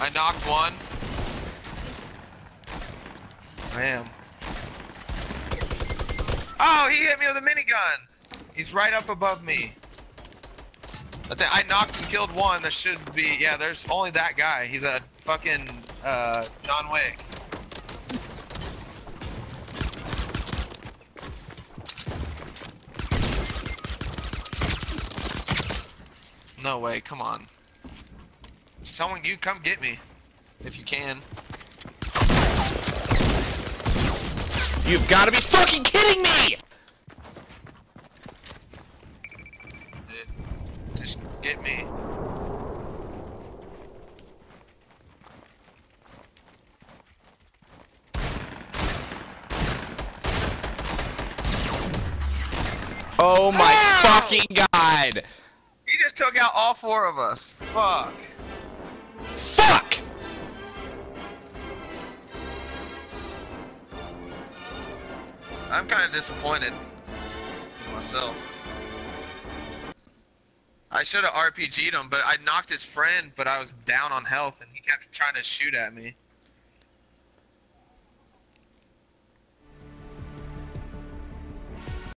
I knocked one. I am. Oh, he hit me with a minigun. He's right up above me. I think I knocked and killed one. There should be. Yeah, there's only that guy. He's a fucking uh, John Wick. No way, come on. Someone, you come get me. If you can. You've got to be fucking kidding me! Just get me. Oh my Ow! fucking god! He just took out all four of us. Fuck. Fuck! I'm kind of disappointed myself. I should have RPG'd him, but I knocked his friend, but I was down on health, and he kept trying to shoot at me.